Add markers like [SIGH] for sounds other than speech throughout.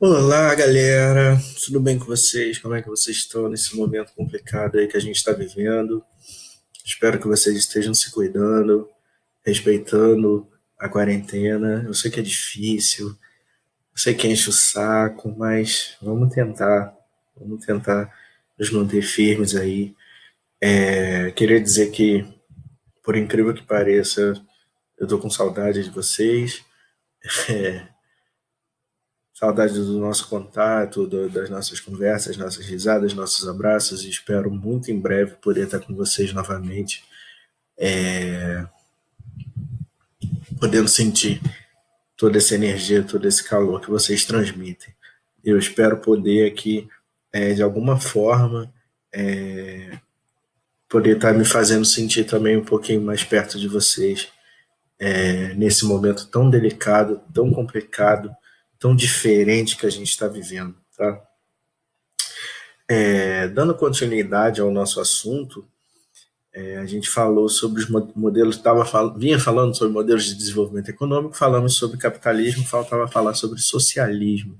Olá, galera. Tudo bem com vocês? Como é que vocês estão nesse momento complicado aí que a gente está vivendo? Espero que vocês estejam se cuidando, respeitando a quarentena. Eu sei que é difícil, eu sei que enche o saco, mas vamos tentar, vamos tentar nos manter firmes aí. É, queria dizer que, por incrível que pareça, eu tô com saudade de vocês. [LAUGHS] É, Saudade do nosso contato, do, das nossas conversas, nossas risadas, nossos abraços e espero muito em breve poder estar com vocês novamente, é... podendo sentir toda essa energia, todo esse calor que vocês transmitem. Eu espero poder aqui, é, de alguma forma, é... poder estar me fazendo sentir também um pouquinho mais perto de vocês é, nesse momento tão delicado, tão complicado tão diferente que a gente está vivendo, tá? É, dando continuidade ao nosso assunto, é, a gente falou sobre os modelos, tava, vinha falando sobre modelos de desenvolvimento econômico, falamos sobre capitalismo, faltava falar sobre socialismo.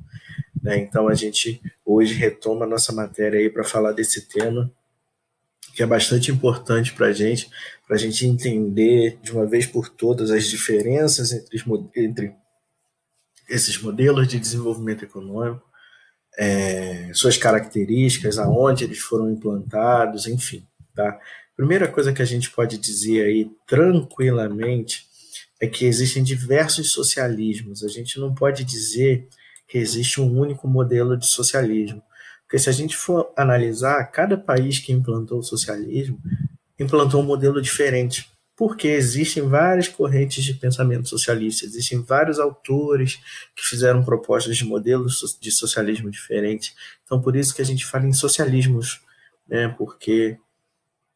Né? Então a gente hoje retoma a nossa matéria aí para falar desse tema, que é bastante importante para a gente, para a gente entender de uma vez por todas as diferenças entre, entre esses modelos de desenvolvimento econômico, é, suas características, aonde eles foram implantados, enfim. Tá? Primeira coisa que a gente pode dizer aí tranquilamente é que existem diversos socialismos. A gente não pode dizer que existe um único modelo de socialismo. Porque se a gente for analisar, cada país que implantou o socialismo implantou um modelo diferente porque existem várias correntes de pensamento socialista, existem vários autores que fizeram propostas de modelos de socialismo diferentes. Então, por isso que a gente fala em socialismos, né? porque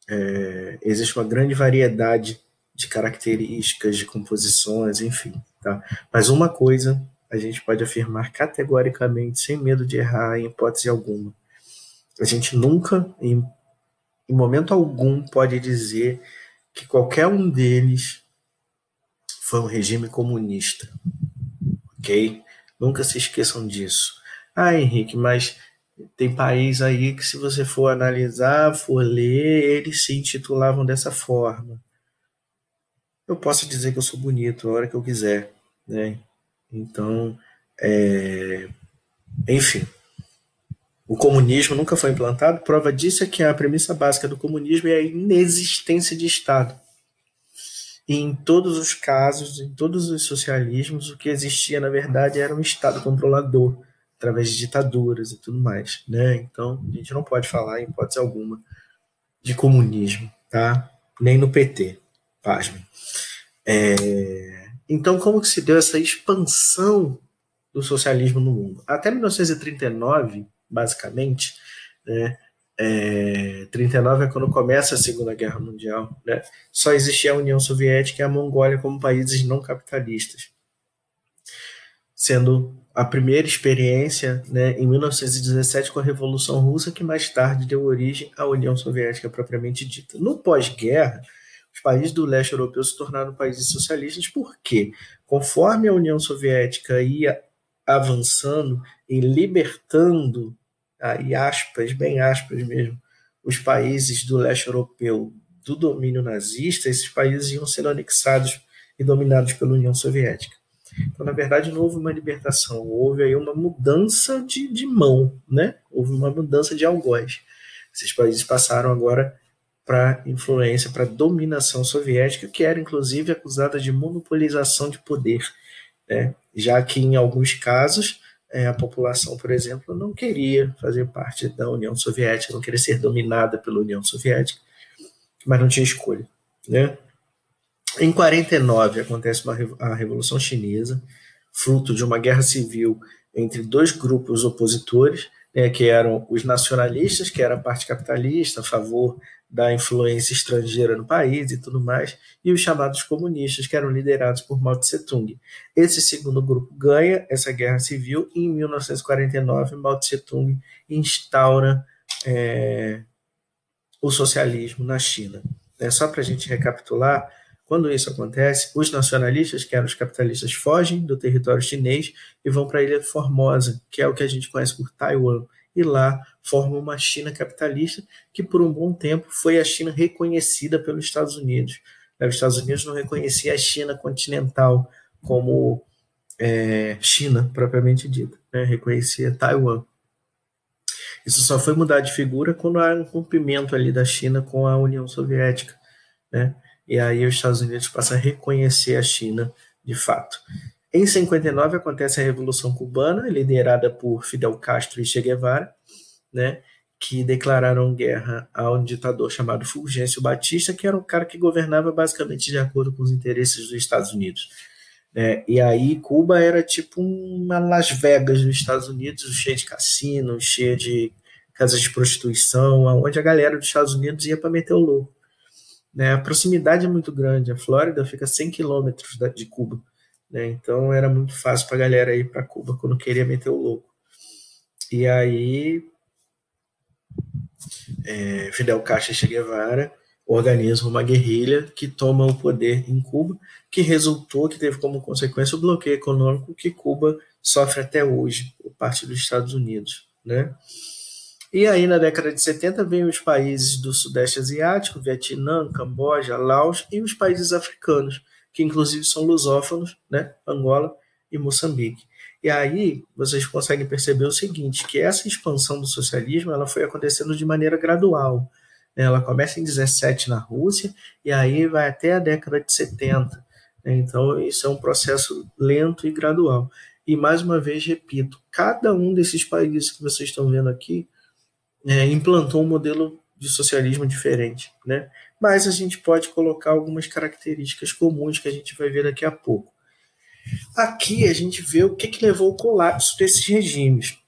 é, existe uma grande variedade de características, de composições, enfim. Tá? Mas uma coisa a gente pode afirmar categoricamente, sem medo de errar, em hipótese alguma: a gente nunca, em, em momento algum, pode dizer que qualquer um deles foi um regime comunista. Ok? Nunca se esqueçam disso. Ah, Henrique, mas tem país aí que, se você for analisar, for ler, eles se intitulavam dessa forma. Eu posso dizer que eu sou bonito a hora que eu quiser, né? Então, é... enfim, o comunismo nunca foi implantado. Prova disso é que a premissa básica do comunismo é a inexistência de Estado. E em todos os casos, em todos os socialismos, o que existia, na verdade, era um Estado controlador, através de ditaduras e tudo mais. Né? Então, a gente não pode falar, em hipótese alguma, de comunismo, tá? nem no PT, pasme. É... Então, como que se deu essa expansão do socialismo no mundo? Até 1939, basicamente, né? É, 39 é quando começa a Segunda Guerra Mundial, né? Só existia a União Soviética e a Mongólia como países não capitalistas, sendo a primeira experiência, né, em 1917 com a Revolução Russa, que mais tarde deu origem à União Soviética propriamente dita. No pós-guerra, os países do leste europeu se tornaram países socialistas porque, conforme a União Soviética ia avançando e libertando e aspas, bem aspas mesmo, os países do leste europeu do domínio nazista, esses países iam sendo anexados e dominados pela União Soviética. Então, na verdade, não houve uma libertação, houve aí uma mudança de, de mão, né? houve uma mudança de algoz. Esses países passaram agora para influência, para dominação soviética, que era inclusive acusada de monopolização de poder, né? já que em alguns casos é, a população, por exemplo, não queria fazer parte da União Soviética, não queria ser dominada pela União Soviética, mas não tinha escolha. Né? Em 49 acontece uma, a Revolução Chinesa, fruto de uma guerra civil entre dois grupos opositores, né, que eram os nacionalistas, que era a parte capitalista, a favor da influência estrangeira no país e tudo mais, e os chamados comunistas, que eram liderados por Mao Tse Tung. Esse segundo grupo ganha essa guerra civil e em 1949 Mao Tse Tung instaura é, o socialismo na China. É, só para a gente recapitular, Quando isso acontece, os nacionalistas, que eram os capitalistas, fogem do território chinês e vão para a Ilha Formosa, que é o que a gente conhece por Taiwan, e lá formam uma China capitalista que por um bom tempo foi a China reconhecida pelos Estados Unidos. Os Estados Unidos não reconhecia a China continental como é, China propriamente dita, né? reconhecia Taiwan. Isso só foi mudar de figura quando há um rompimento ali da China com a União Soviética, né? E aí os Estados Unidos passam a reconhecer a China de fato. Em 59 acontece a Revolução Cubana, liderada por Fidel Castro e Che Guevara, né? Que declararam guerra a um ditador chamado Fulgêncio Batista, que era um cara que governava basicamente de acordo com os interesses dos Estados Unidos. É, e aí Cuba era tipo uma Las Vegas dos Estados Unidos, cheia de cassinos, cheia de casas de prostituição, onde a galera dos Estados Unidos ia para meter o louco. Né? A proximidade é muito grande, a Flórida fica a 100 quilômetros de Cuba, né? então era muito fácil para a galera ir para Cuba quando queria meter o louco. E aí é, Fidel Castro e Che Guevara organizam uma guerrilha que toma o poder em Cuba, que resultou, que teve como consequência o bloqueio econômico que Cuba sofre até hoje por parte dos Estados Unidos, né? E aí, na década de 70, vem os países do Sudeste Asiático, Vietnã, Camboja, Laos e os países africanos, que inclusive são lusófonos, né? Angola e Moçambique. E aí vocês conseguem perceber o seguinte, que essa expansão do socialismo ela foi acontecendo de maneira gradual. Ela começa em 17 na Rússia e aí vai até a década de 70. Então, isso é um processo lento e gradual. E mais uma vez, repito, cada um desses países que vocês estão vendo aqui é, implantou um modelo de socialismo diferente. Né? Mas a gente pode colocar algumas características comuns que a gente vai ver daqui a pouco. Aqui a gente vê o que, que levou ao colapso desses regimes.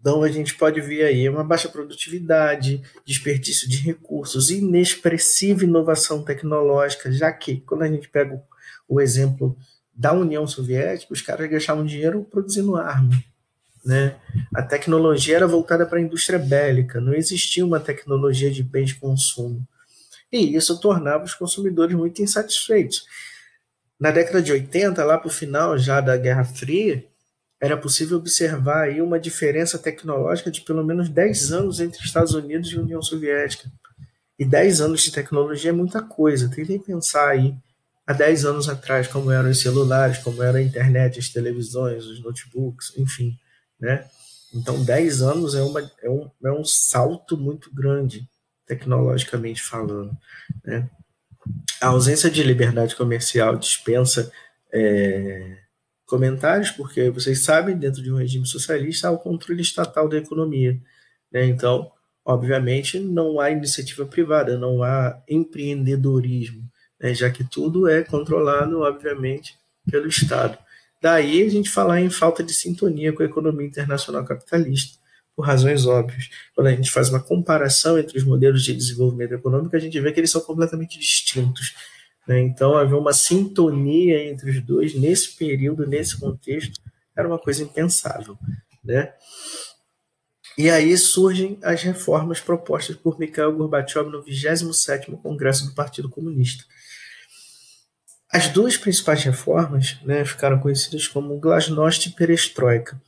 Então a gente pode ver aí uma baixa produtividade, desperdício de recursos, inexpressiva inovação tecnológica, já que quando a gente pega o exemplo da União Soviética, os caras gastavam dinheiro produzindo arma. Né? A tecnologia era voltada para a indústria bélica, não existia uma tecnologia de bens de consumo. E isso tornava os consumidores muito insatisfeitos. Na década de 80, lá para o final já da Guerra Fria, era possível observar aí uma diferença tecnológica de pelo menos 10 anos entre Estados Unidos e União Soviética. E 10 anos de tecnologia é muita coisa. Tentem pensar aí há 10 anos atrás como eram os celulares, como era a internet, as televisões, os notebooks, enfim, né? Então 10 anos é, uma, é, um, é um salto muito grande, tecnologicamente falando, né? A ausência de liberdade comercial dispensa é, comentários, porque vocês sabem, dentro de um regime socialista há o controle estatal da economia. Né? Então, obviamente, não há iniciativa privada, não há empreendedorismo, né? já que tudo é controlado, obviamente, pelo Estado. Daí a gente falar em falta de sintonia com a economia internacional capitalista, por razões óbvias. Quando a gente faz uma comparação entre os modelos de desenvolvimento econômico, a gente vê que eles são completamente distintos. Né? Então, haver uma sintonia entre os dois nesse período, nesse contexto, era uma coisa impensável. Né? E aí surgem as reformas propostas por Mikhail Gorbachev no 27º Congresso do Partido Comunista. As duas principais reformas né, ficaram conhecidas como Glasnost e Perestroika.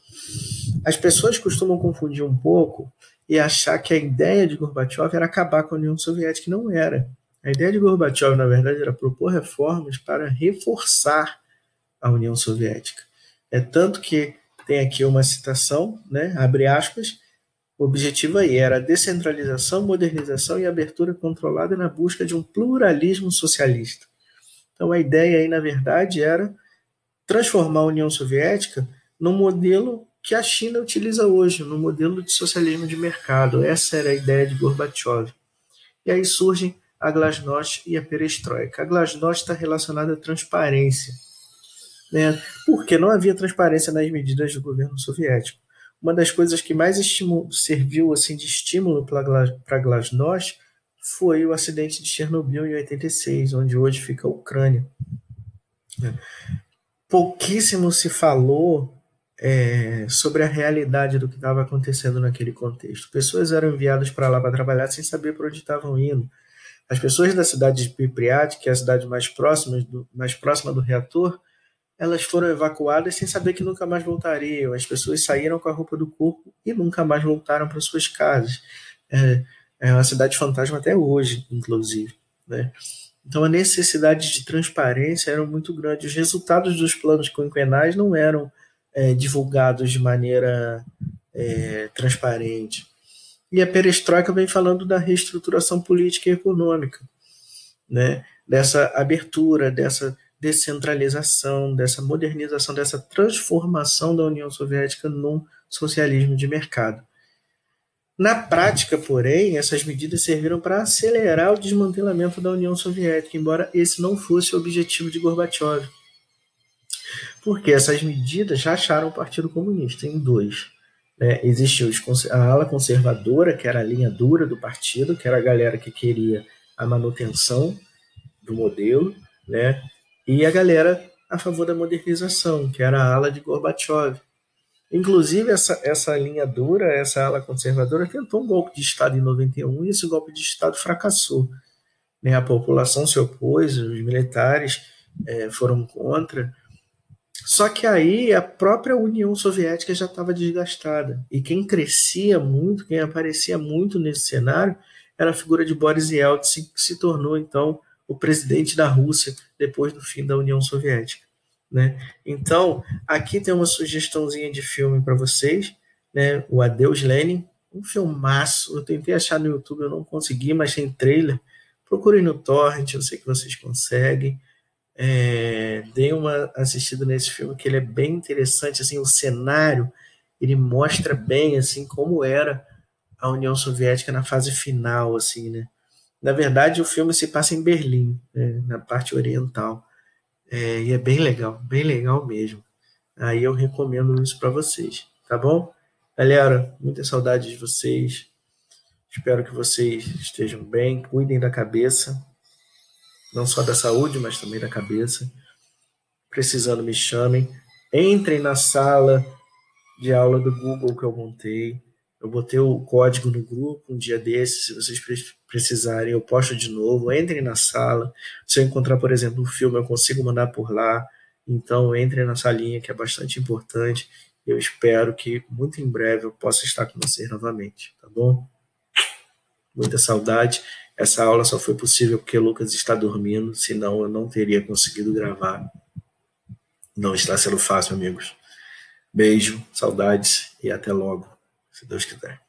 As pessoas costumam confundir um pouco e achar que a ideia de Gorbachev era acabar com a União Soviética, não era. A ideia de Gorbachev, na verdade, era propor reformas para reforçar a União Soviética. É tanto que tem aqui uma citação, né, abre aspas, o objetivo aí era a descentralização, modernização e abertura controlada na busca de um pluralismo socialista. Então a ideia aí, na verdade, era transformar a União Soviética no modelo que a China utiliza hoje, no modelo de socialismo de mercado. Essa era a ideia de Gorbachev. E aí surgem a glasnost e a perestroika. A glasnost está relacionada à transparência, né? porque não havia transparência nas medidas do governo soviético. Uma das coisas que mais serviu assim, de estímulo para a glasnost foi o acidente de Chernobyl em 86, onde hoje fica a Ucrânia. Né? Pouquíssimo se falou é, sobre a realidade do que estava acontecendo naquele contexto. Pessoas eram enviadas para lá para trabalhar sem saber para onde estavam indo As pessoas da cidade de Pripyat, que é a cidade mais próxima do, mais próxima do reator, elas foram evacuadas sem saber que nunca mais voltariam. As pessoas saíram com a roupa do corpo e nunca mais voltaram para suas casas. É, é uma cidade fantasma até hoje, inclusive. Né? Então a necessidade de transparência era muito grande. Os resultados dos planos quinquenais não eram é, divulgados de maneira é, transparente. E a perestroika vem falando da reestruturação política e econômica, né? dessa abertura, dessa descentralização, dessa modernização, dessa transformação da União Soviética num socialismo de mercado. Na prática, porém, essas medidas serviram para acelerar o desmantelamento da União Soviética, embora esse não fosse o objetivo de Gorbachev. Porque essas medidas racharam o Partido Comunista em dois. Né? Existia a ala conservadora, que era a linha dura do partido, que era a galera que queria a manutenção do modelo, né? e a galera a favor da modernização, que era a ala de Gorbachev. Inclusive, essa, essa linha dura, essa ala conservadora, tentou um golpe de Estado em 91 e esse golpe de Estado fracassou. Né? A população se opôs, os militares é, foram contra. Só que aí a própria União Soviética já estava desgastada. E quem crescia muito, quem aparecia muito nesse cenário, era a figura de Boris Yeltsin, que se tornou então o presidente da Rússia depois do fim da União Soviética. Né? Então, aqui tem uma sugestãozinha de filme para vocês, né? O Adeus Lenin, um filmaço. Eu tentei achar no YouTube, eu não consegui, mas tem trailer. Procurem no Torrent, eu sei que vocês conseguem. É, dei uma assistida nesse filme que ele é bem interessante, assim, o cenário ele mostra bem assim como era a União Soviética na fase final, assim, né? Na verdade, o filme se passa em Berlim, né? na parte oriental. É, e é bem legal, bem legal mesmo. Aí eu recomendo isso para vocês, tá bom? Galera, muita saudade de vocês. Espero que vocês estejam bem, cuidem da cabeça, não só da saúde, mas também da cabeça. Precisando, me chamem. Entrem na sala de aula do Google que eu montei. Eu botei o código no grupo um dia desses, se vocês precisarem, eu posto de novo. Entrem na sala. Se eu encontrar, por exemplo, um filme, eu consigo mandar por lá. Então, entrem na salinha, que é bastante importante. Eu espero que muito em breve eu possa estar com vocês novamente, tá bom? Muita saudade. Essa aula só foi possível porque Lucas está dormindo, senão eu não teria conseguido gravar. Não está sendo fácil, amigos. Beijo, saudades e até logo se Deus quiser.